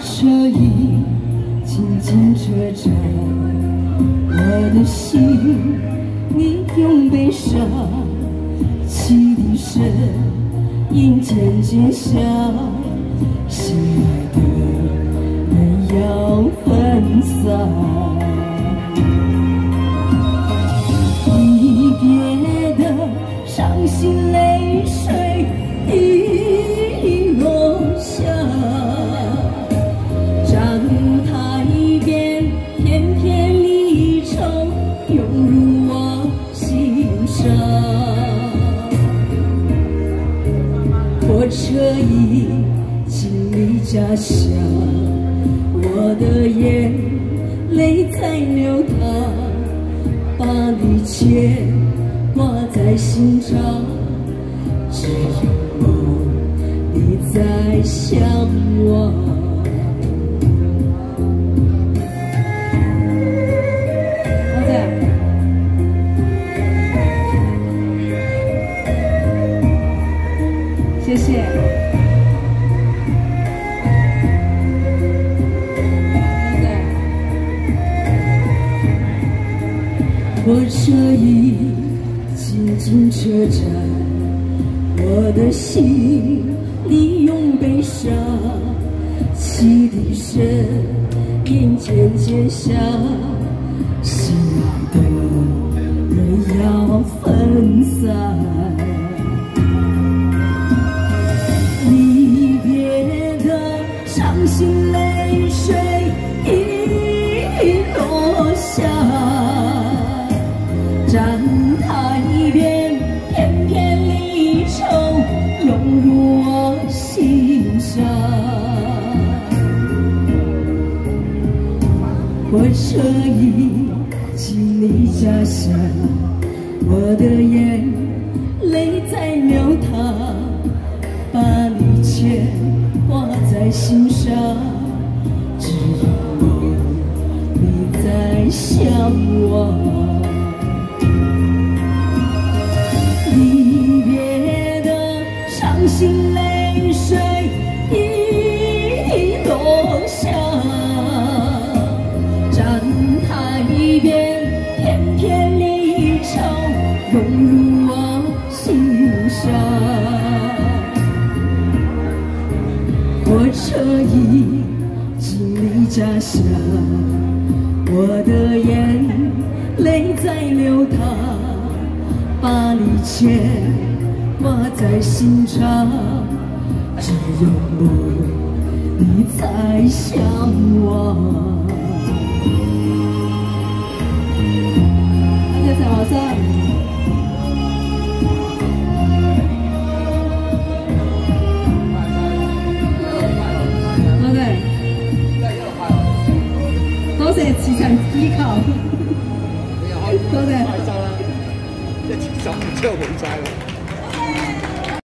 车已紧紧遮着我的心，你用悲伤汽笛声音渐渐响，心爱的人要分散，离别的伤心泪车已经离家乡，我的眼泪在流淌，把你牵挂在心上，只有梦你在向往。谢谢。火车已紧紧车站，我的心里用悲伤，汽笛声音渐渐响，心爱的人要分散。离别的伤心泪水火车已经离家乡，我的眼泪在流淌。把你牵挂在心上，只有梦你在想我。上。火车已经离家乡，我的眼泪在流淌，把你牵挂在心上，只有梦你才向往。一口没有多謝拍照了一起走就回家了